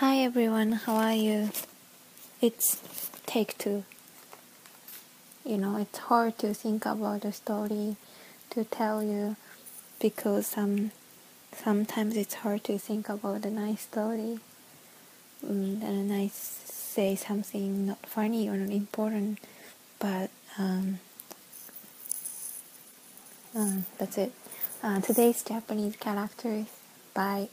Hi everyone, how are you? It's take two. You know, it's hard to think about a story to tell you because um, sometimes it's hard to think about a nice story and I say something not funny or not important, but um, uh, that's it. Uh, today's Japanese character is buy.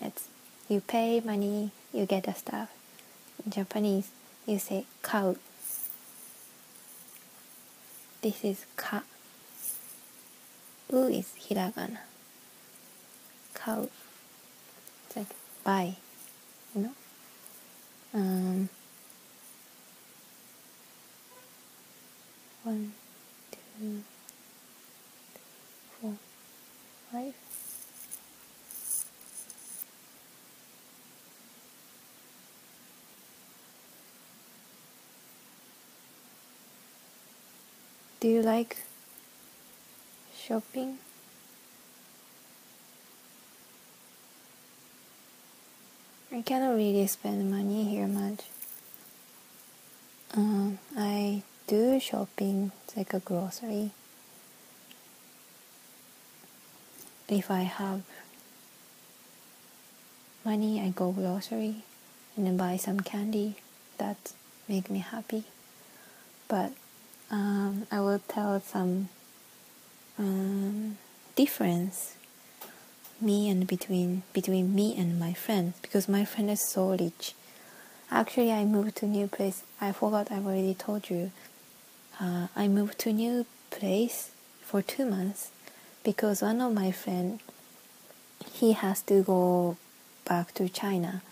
It's you pay money, you get the stuff. In Japanese, you say kau. This is ka. U is hiragana. Kau. It's like buy, you know. Um, one, two, four, five. Do you like shopping? I cannot really spend money here much. Um, I do shopping like a grocery. If I have money, I go grocery and buy some candy. That make me happy. But um, I will tell some um, difference me and between between me and my friends because my friend is so rich. Actually, I moved to new place. I forgot I already told you. Uh, I moved to new place for two months because one of my friend he has to go back to China,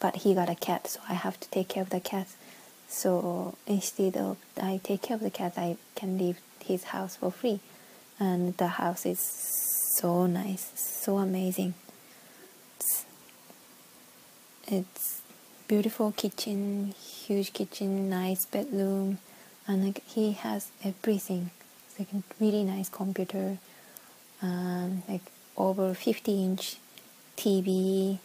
but he got a cat, so I have to take care of the cat. So instead of I take care of the cat, I can leave his house for free, and the house is so nice, so amazing. It's, it's beautiful kitchen, huge kitchen, nice bedroom, and like he has everything. It's like a really nice computer, um, like over 50 inch TV,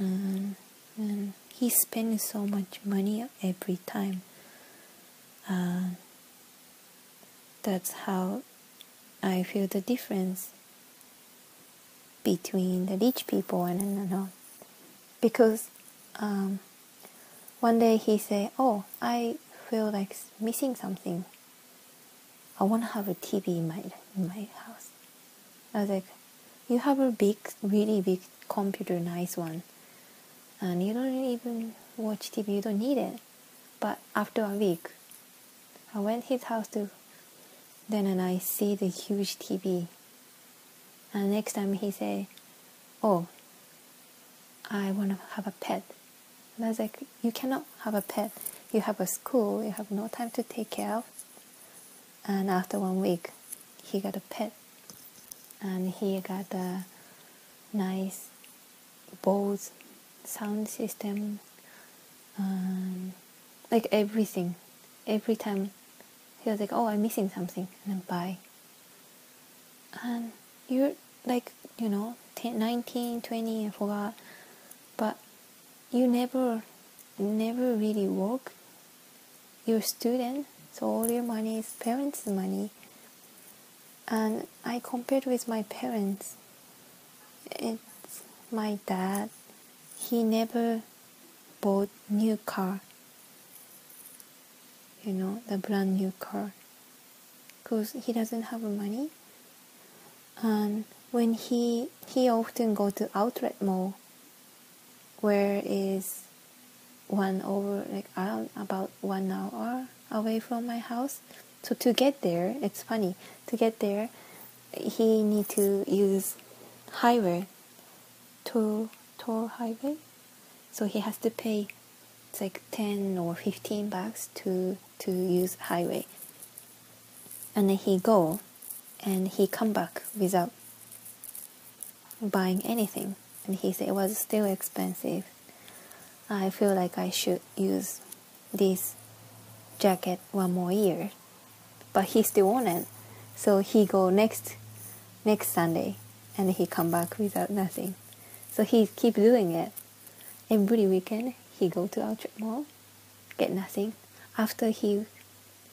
um, and he spends so much money every time. Uh, that's how I feel the difference between the rich people and not. Because um, one day he said, "Oh, I feel like missing something. I want to have a TV in my in my house." I was like, "You have a big, really big computer, nice one and you don't even watch TV, you don't need it. But after a week, I went his house to then and I see the huge TV. And next time he say, "Oh, I want to have a pet." And I was like, "You cannot have a pet. You have a school. You have no time to take care of." And after one week, he got a pet, and he got a nice Bose sound system, um, like everything. Every time he was like, "Oh, I'm missing something," and then buy. And you're like, you know, 10, 19, 20, I forgot, but you never, never really work. You're a student, so all your money is parents' money. And I compared with my parents. It's my dad he never bought new car. You know the brand new car. Because he doesn't have money. And when he he often go to outlet mall where is one over like around about one hour away from my house. So to get there it's funny to get there he need to use highway to toll highway. So he has to pay it's like 10 or 15 bucks to to use highway. And then he go and he come back without buying anything. And he said it was still expensive. I feel like i should use this jacket one more year. But he still want it. So he go next next sunday and he come back without nothing So he keep doing it. Every weekend he go to Outlet Mall, get nothing. After he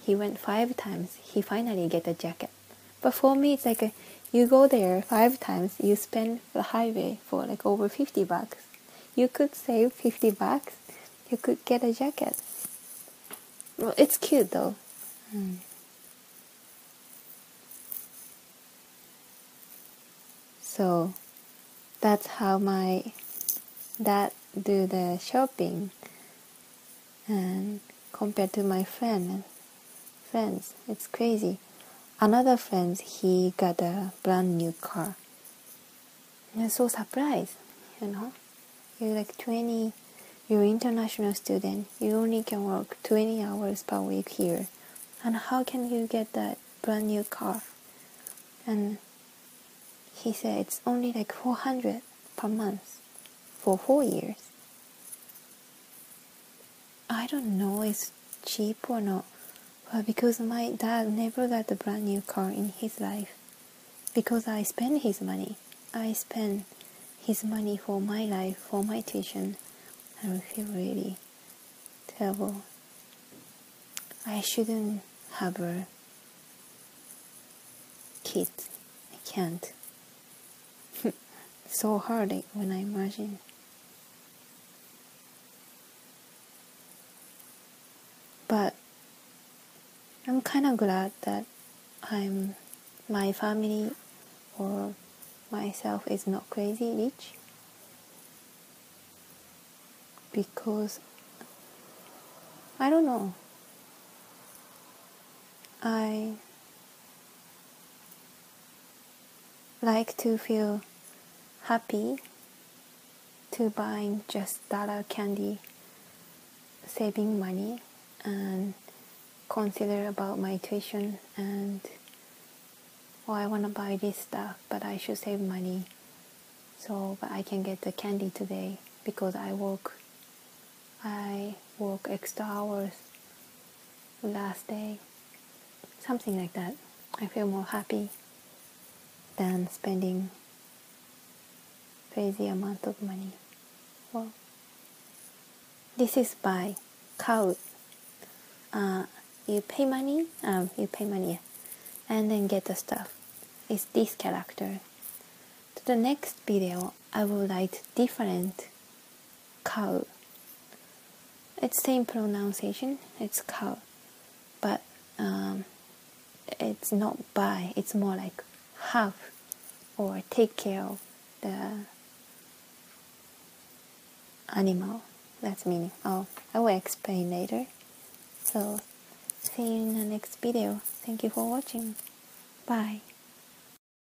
he went five times, he finally get a jacket. But for me, it's like a, you go there five times, you spend the highway for like over 50 bucks. You could save 50 bucks, you could get a jacket. Well, it's cute though. Mm. So that's how my dad do the shopping and compared to my friend friends it's crazy. Another friend he got a brand new car. And so surprised you know. You're like 20 you're international student you only can work 20 hours per week here. And how can you get that brand new car? And he said it's only like 400 per month for four years i don't know it's cheap or not but because my dad never got a brand new car in his life because i spend his money i spend his money for my life for my tuition I feel really terrible. I shouldn't have a kid. I can't. So hard when I imagine. But I'm kind of glad that I'm my family or myself is not crazy rich because I don't know. I like to feel happy to buying just dollar candy, saving money, and consider about my tuition and oh I want to buy this stuff but I should save money so but I can get the candy today because I work I work extra hours last day. Something like that. I feel more happy than spending crazy amount of money. Well this is buy kau uh, you pay money um, you pay money and then get the stuff. It's this character. To the next video I will write different kau it's same pronunciation it's kau but um, it's not buy it's more like have or take care of the animal. That's meaning. Oh i will explain later. So see you in the next video. Thank you for watching. Bye